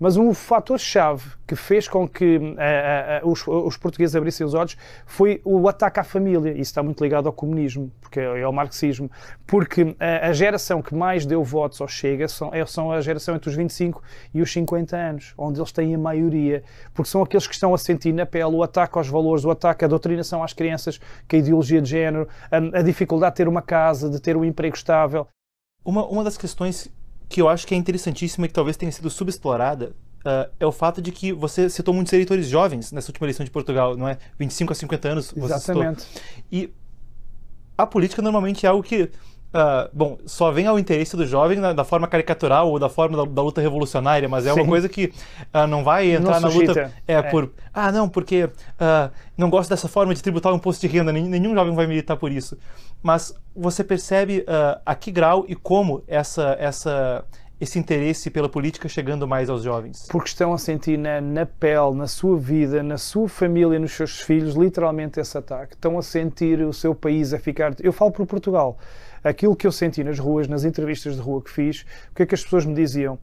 Mas um fator-chave que fez com que uh, uh, os, os, portugueses abrissem os olhos foi o ataque à família. Isso está muito ligado ao comunismo, porque é, é ao marxismo. Porque a geração que mais deu votos ao Chega são, é, são a geração entre os 25 e os 50 anos, onde eles têm a maioria. Porque são aqueles que estão a sentir na pele o ataque aos valores, o ataque à doutrinação às crianças, que a ideologia de género, a, a dificuldade de ter uma casa, de ter um emprego estável. Uma, uma das questões que eu acho que é interessantíssima e que talvez tenha sido subexplorada uh, é o fato de que você citou muitos eleitores jovens nessa última eleição de Portugal, não é? 25 a 50 anos. Exatamente. E a política normalmente é algo que Uh, bom, só vem ao interesse do jovem na, da forma caricatural ou da forma da, da luta revolucionária, mas é Sim. uma coisa que uh, não vai entrar não na luta é, é, por ah não porque uh, não gosto dessa forma de tributar o imposto de renda, nenhum jovem vai militar por isso. Mas você percebe a que grau e como essa essa esse interesse pela política chegando mais aos jovens? Porque estão a sentir na, na, pele, na sua vida, na sua família, nos seus filhos, literalmente esse ataque. Estão a sentir o seu país a ficar. Eu falo por Portugal aquilo que eu senti nas ruas, nas entrevistas de rua que fiz, o que é que as pessoas me diziam?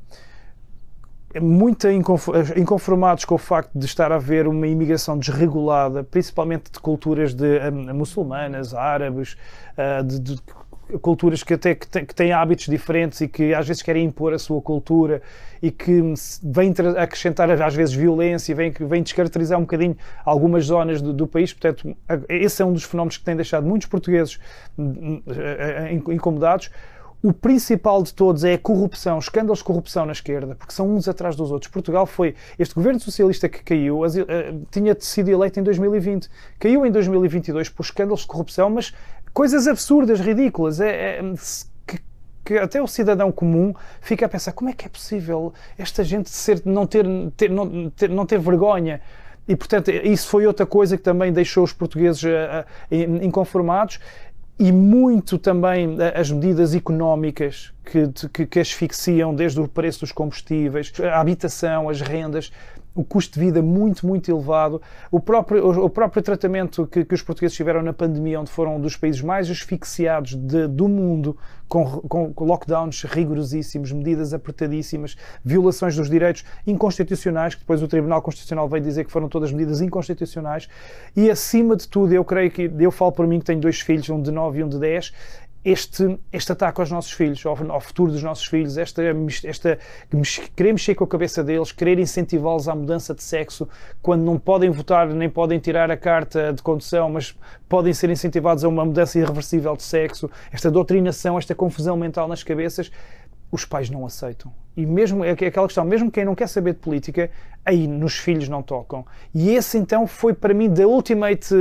muito inconformados com o facto de estar a haver uma imigração desregulada, principalmente de culturas de, um, muçulmanas, árabes, uh, de, de, culturas que até que, que têm hábitos diferentes e que às vezes querem impor a sua cultura e que vêm acrescentar às vezes violência, vêm, vêm descaracterizar um bocadinho algumas zonas do, do, país. Portanto, esse é um dos fenómenos que tem deixado muitos portugueses hum, hum, eh, eh, incomodados. O principal de todos é a corrupção, escândalos de corrupção na esquerda, porque são uns atrás dos outros. Portugal foi. Este governo socialista que caiu uh, tinha sido eleito em 2020. Caiu em 2022 por escândalos de corrupção, mas coisas absurdas, ridículas. É, é que, que, até o cidadão comum fica a pensar como é que é possível esta gente ser, não, ter, ter, não, ter, não ter vergonha. E, portanto, isso foi outra coisa que também deixou os portugueses uh, uh, inconformados e muito também as medidas económicas que, que, que, asfixiam desde o preço dos combustíveis, a habitação, as rendas, o custo de vida muito, muito elevado, o próprio, o próprio tratamento que, que os portugueses tiveram na pandemia, onde foram um dos países mais asfixiados de, do mundo, com, com, lockdowns rigorosíssimos, medidas apertadíssimas, violações dos direitos inconstitucionais, que depois o Tribunal Constitucional veio dizer que foram todas medidas inconstitucionais, e acima de tudo, eu creio que, eu falo por mim que tenho dois filhos, um de 9 e um de 10, este, este ataque aos nossos filhos, ao, ao futuro dos nossos filhos, esta, esta, querer mexer com a cabeça deles, querer incentivá-los à mudança de sexo, quando não podem votar nem podem tirar a carta de condução, mas podem ser incentivados a uma mudança irreversível de sexo, esta doutrinação, esta confusão mental nas cabeças, os pais não aceitam. E mesmo é aquela questão, mesmo quem não quer saber de política, aí nos filhos não tocam. E esse então foi para mim ultimate,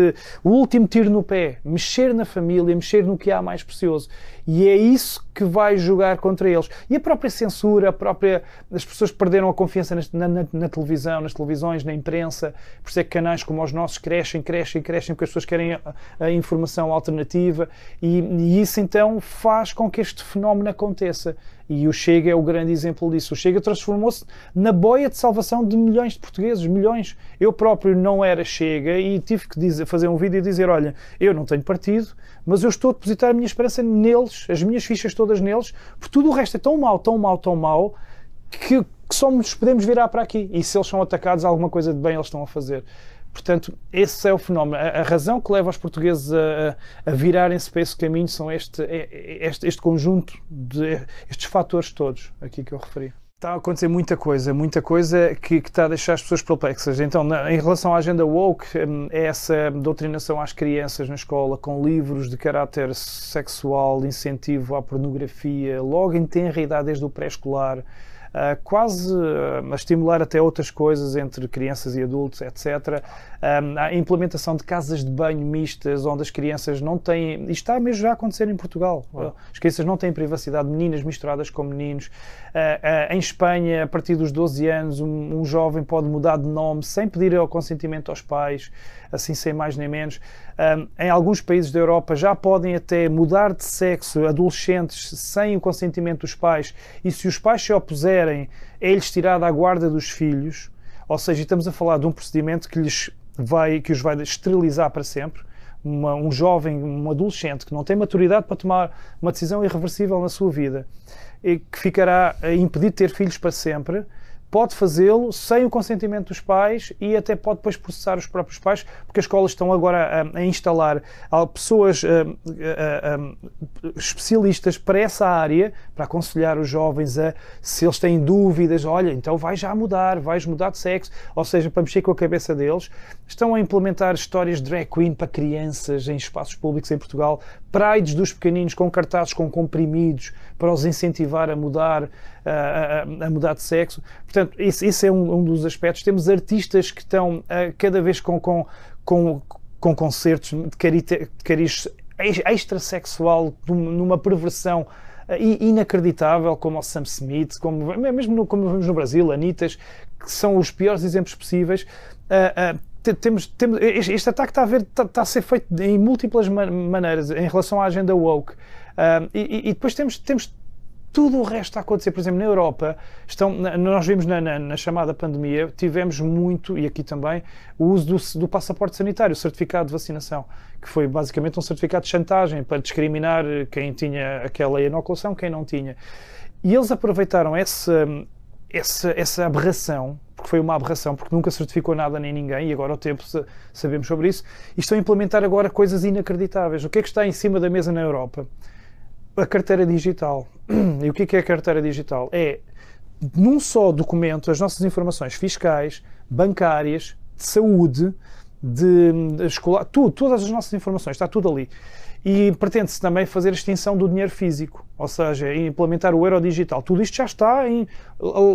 o último tiro no pé, mexer na família, mexer no que há mais precioso. E é isso que vai jogar contra eles. E a própria censura, a própria as pessoas perderam a confiança na, na, na televisão, nas televisões, na imprensa. Por isso é que canais como os nossos crescem, crescem, crescem, porque as pessoas querem a, a informação alternativa. E, e isso então faz com que este fenómeno aconteça. E o Chega é o grande exemplo disso. O Chega transformou-se na boia de salvação de milhões de portugueses, milhões. Eu próprio não era Chega e tive que dizer, fazer um vídeo e dizer: olha, eu não tenho partido, mas eu estou a depositar a minha esperança neles, as minhas fichas todas neles, porque tudo o resto é tão mau, tão mau, tão mau, que, que só nos podemos virar para aqui. E se eles são atacados, alguma coisa de bem eles estão a fazer. Portanto, esse é o fenómeno. A, a razão que leva os portugueses a, a virarem-se para esse caminho são este, é, é, este, este conjunto de estes fatores todos aqui que eu referi. Está a acontecer muita coisa, muita coisa que, que está a deixar as pessoas perplexas. Então, na, em relação à agenda woke, hum, é essa doutrinação às crianças na escola com livros de caráter sexual, incentivo à pornografia, logo em tenra idade, desde o pré-escolar, uh, quase uh, a estimular até outras coisas entre crianças e adultos, etc. Um, a implementação de casas de banho mistas, onde as crianças não têm. Isto está mesmo já a acontecer em Portugal. As crianças não têm privacidade, meninas misturadas com meninos. Uh, em Espanha, a partir dos 12 anos, um, um jovem pode mudar de nome sem pedir o consentimento aos pais, assim sem mais nem menos. Um, em alguns países da Europa já podem até mudar de sexo adolescentes sem o consentimento dos pais, e se os pais se opuserem, é-lhes tirada a guarda dos filhos. Ou seja, estamos a falar de um procedimento que, lhes vai, que os vai esterilizar para sempre. Uma, um jovem, um adolescente que não tem maturidade para tomar uma decisão irreversível na sua vida e que ficará impedido de ter filhos para sempre pode fazê-lo sem o consentimento dos pais e até pode depois processar os próprios pais, porque as escolas estão agora a, a instalar pessoas a, a, especialistas para essa área, para aconselhar os jovens a, se eles têm dúvidas, olha, então vai já mudar, vais mudar de sexo, ou seja, para mexer com a cabeça deles. Estão a implementar histórias de drag queen para crianças em espaços públicos em Portugal, prides dos pequeninos com cartazes com comprimidos para os incentivar a mudar, a, mudar de sexo. Esse, esse é um, um, dos aspectos. Temos artistas que estão uh, cada vez com, com, com, com concertos de cariz extrasexual, numa perversão uh, inacreditável, como o Sam Smith, como, mesmo no, como vemos no Brasil, Anitas, que são os piores exemplos possíveis. Uh, temos, temos, este ataque está a, ver, está, está a ser feito em múltiplas maneiras em relação à agenda woke. Uh, e, e, depois temos, temos tudo o resto a acontecer. Por exemplo, na Europa, estão, nós vimos na, na, na, chamada pandemia, tivemos muito, e aqui também, o uso do, do, passaporte sanitário, o certificado de vacinação, que foi basicamente um certificado de chantagem para discriminar quem tinha aquela inoculação, quem não tinha. E eles aproveitaram essa, essa, essa aberração porque foi uma aberração, porque nunca certificou nada nem ninguém, e agora ao tempo sabemos sobre isso, e estão a implementar agora coisas inacreditáveis. O que é que está em cima da mesa na Europa? A carteira digital. E o que é, que é a carteira digital? É, num só documento, as nossas informações fiscais, bancárias, de saúde, de, de escolar, tudo, todas as nossas informações, está tudo ali. E pretende-se também fazer a extinção do dinheiro físico, ou seja, implementar o euro digital. Tudo isto já está em,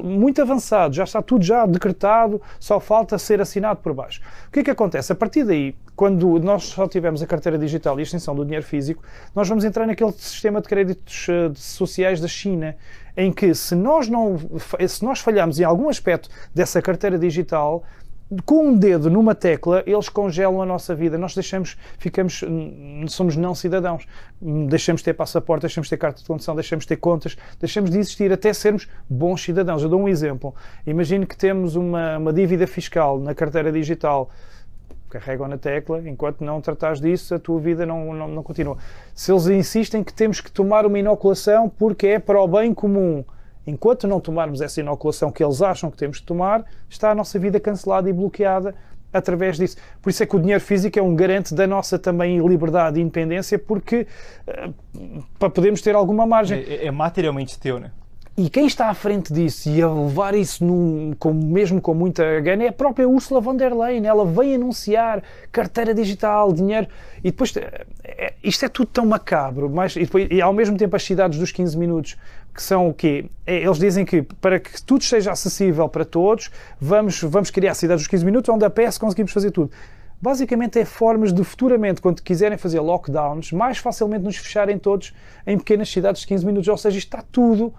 muito avançado, já está tudo já decretado, só falta ser assinado por baixo. O que é que acontece? A partir daí, quando nós só tivermos a carteira digital e a extinção do dinheiro físico, nós vamos entrar naquele sistema de créditos eh, sociais da China, em que se nós não se nós falharmos em algum aspecto dessa carteira digital, com um dedo numa tecla, eles congelam a nossa vida. Nós deixamos, ficamos, somos não cidadãos. Deixamos de ter passaporte, deixamos de ter carta de condução, deixamos de ter contas, deixamos de existir até sermos bons cidadãos. Eu dou um exemplo. Imagino que temos uma, uma dívida fiscal na carteira digital. Carregam na tecla, enquanto não tratares disso, a tua vida não, não, não continua. Se eles insistem que temos que tomar uma inoculação porque é para o bem comum Enquanto não tomarmos essa inoculação que eles acham que temos de tomar, está a nossa vida cancelada e bloqueada através disso. Por isso é que o dinheiro físico é um garante da nossa também liberdade e independência, porque uh, para podermos ter alguma margem. É, é, materialmente teu, né? E quem está à frente disso e a levar isso num, com, mesmo com muita gana é a própria Ursula von der Leyen. Ela vem anunciar carteira digital, dinheiro. E depois, é, isto é tudo tão macabro, mas, e, depois, e ao mesmo tempo as cidades dos 15 minutos que são o quê? É, eles dizem que para que tudo seja acessível para todos, vamos, vamos criar cidades dos 15 minutos onde a PS conseguimos fazer tudo. Basicamente é formas de futuramente, quando quiserem fazer lockdowns, mais facilmente nos fecharem todos em pequenas cidades de 15 minutos. Ou seja, está tudo.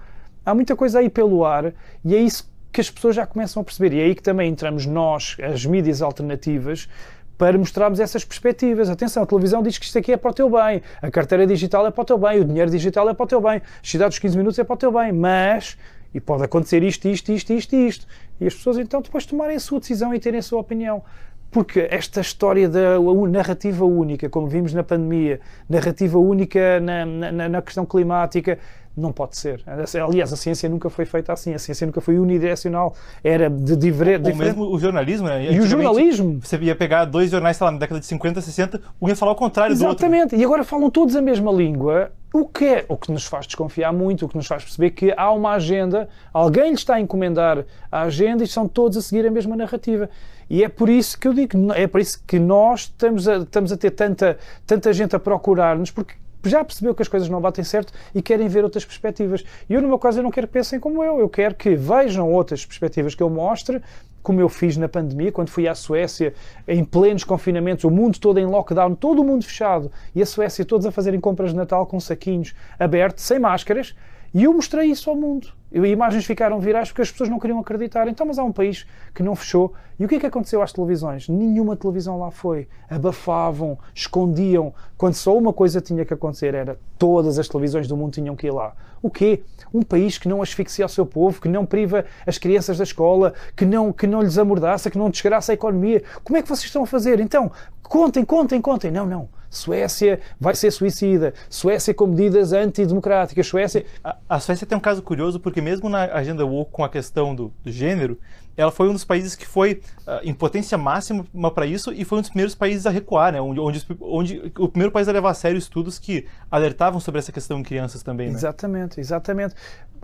Há muita coisa aí pelo ar e é isso que as pessoas já começam a perceber. E é aí que também entramos nós, as mídias alternativas, para mostrarmos essas perspectivas. Atenção, a televisão diz que isto aqui é para o teu bem, a carteira digital é para o teu bem, o dinheiro digital é para o teu bem, a cidade dos 15 minutos é para o teu bem, mas e pode acontecer isto, isto, isto, isto, isto. E as pessoas então depois tomarem a sua decisão e terem a sua opinião. Porque esta história da narrativa única, como vimos na pandemia, narrativa única na, na, na questão climática, não pode ser. Aliás, a ciência nunca foi feita assim. A ciência nunca foi unidirecional. Era de diferente. Ou mesmo o jornalismo, né? E o jornalismo. Você ia pegar dois jornais, sei lá, na década de 50, 60, um ia falar o contrário Exatamente. do outro. Exatamente. E agora falam todos a mesma língua. O que é o que nos faz desconfiar muito, o que nos faz perceber que há uma agenda, alguém lhe está a encomendar a agenda e são todos a seguir a mesma narrativa. E é por isso que eu digo, é por isso que nós estamos a, estamos a ter tanta, tanta gente a procurar-nos, porque já percebeu que as coisas não batem certo e querem ver outras perspectivas. E eu, no meu caso, eu não quero que pensem como eu. Eu quero que vejam outras perspectivas que eu mostre, como eu fiz na pandemia, quando fui à Suécia, em plenos confinamentos, o mundo todo em lockdown, todo o mundo fechado, e a Suécia todos a fazerem compras de Natal com saquinhos abertos, sem máscaras, e eu mostrei isso ao mundo. E imagens ficaram virais porque as pessoas não queriam acreditar. Então, mas há um país que não fechou. E o que é que aconteceu às televisões? Nenhuma televisão lá foi. Abafavam, escondiam. Quando só uma coisa tinha que acontecer era todas as televisões do mundo tinham que ir lá. O quê? Um país que não asfixia o seu povo, que não priva as crianças da escola, que não, que não lhes amordaça, que não desgraça a economia. Como é que vocês estão a fazer? Então, contem, contem, contem. Não, não Suécia vai ser suicida, Suécia com medidas antidemocráticas, Suécia... A, a Suécia tem um caso curioso porque mesmo na agenda woke com a questão do, do gênero, ela foi um dos países que foi uh, em potência máxima para isso e foi um dos primeiros países a recuar, né? Onde, onde, onde, o primeiro país a levar a sério estudos que alertavam sobre essa questão em crianças também, né? Exatamente, exatamente.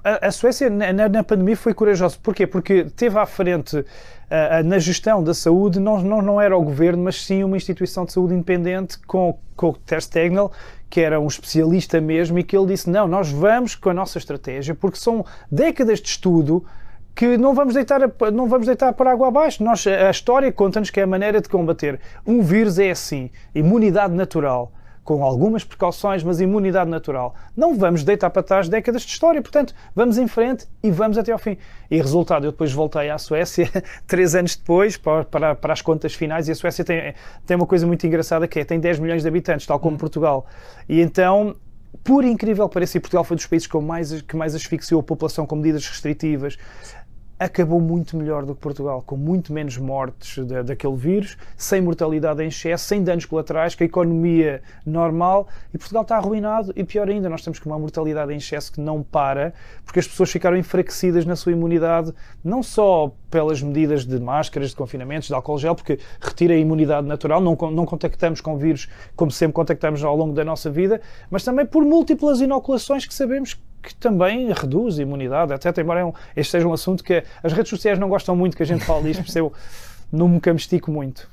A, a Suécia na, na, pandemia foi corajosa. Porquê? Porque teve à frente uh, na gestão da saúde, não, não, não era o governo, mas sim uma instituição de saúde independente com, com o Ter Stegen, que era um especialista mesmo, e que ele disse: não, nós vamos com a nossa estratégia, porque são décadas de estudo que não vamos deitar, não vamos deitar para água abaixo. Nós, a história conta-nos que é a maneira de combater um vírus é assim, imunidade natural, com algumas precauções, mas imunidade natural. Não vamos deitar para trás décadas de história, portanto, vamos em frente e vamos até ao fim. E resultado, eu depois voltei à Suécia, três anos depois, para, para, para, as contas finais, e a Suécia tem, tem uma coisa muito engraçada que é, tem 10 milhões de habitantes, tal como Portugal. E então por incrível que pareça, Portugal foi dos países que mais, que mais asfixiou a população com medidas restritivas, acabou muito melhor do que Portugal, com muito menos mortes da, daquele vírus, sem mortalidade em excesso, sem danos colaterais, com a economia normal. E Portugal está arruinado e pior ainda, nós estamos com uma mortalidade em excesso que não para, porque as pessoas ficaram enfraquecidas na sua imunidade, não só pelas medidas de máscaras, de confinamentos, de álcool gel, porque retira a imunidade natural, não, não contactamos com vírus como sempre contactamos ao longo da nossa vida, mas também por múltiplas inoculações que sabemos que também reduz a imunidade, etc. Embora é este seja um assunto que as redes sociais não gostam muito que a gente fale disto, eu não me estico muito.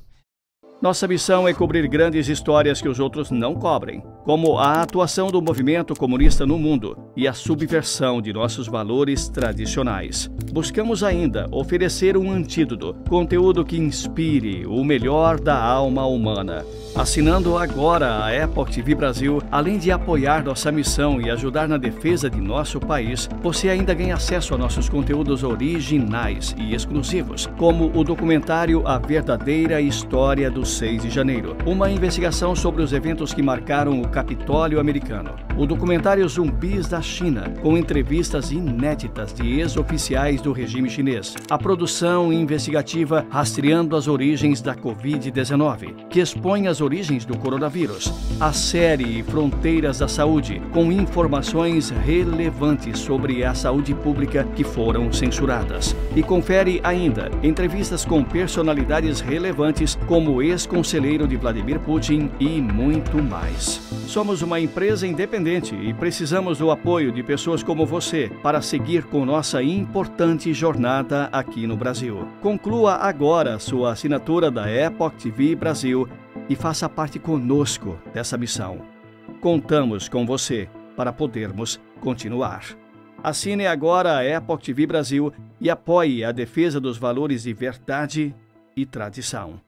Nossa missão é cobrir grandes histórias que os outros não cobrem, como a atuação do movimento comunista no mundo e a subversão de nossos valores tradicionais. Buscamos ainda oferecer um antídoto, conteúdo que inspire o melhor da alma humana. Assinando agora a Epoch TV Brasil, além de apoiar nossa missão e ajudar na defesa de nosso país, você ainda ganha acesso a nossos conteúdos originais e exclusivos, como o documentário A Verdadeira História do 6 de janeiro, uma investigação sobre os eventos que marcaram o Capitólio americano. O documentário Zumbis da China, com entrevistas inéditas de ex-oficiais do regime chinês. A produção investigativa Rastreando as Origens da Covid-19, que expõe as origens do coronavírus. A série Fronteiras da Saúde, com informações relevantes sobre a saúde pública que foram censuradas. E confere ainda entrevistas com personalidades relevantes como ex ex-conselheiro de Vladimir Putin e muito mais. Somos uma empresa independente e precisamos do apoio de pessoas como você para seguir com nossa importante jornada aqui no Brasil. Conclua agora sua assinatura da Epoch TV Brasil e faça parte conosco dessa missão. Contamos com você para podermos continuar. Assine agora a Epoch TV Brasil e apoie a defesa dos valores de verdade e tradição.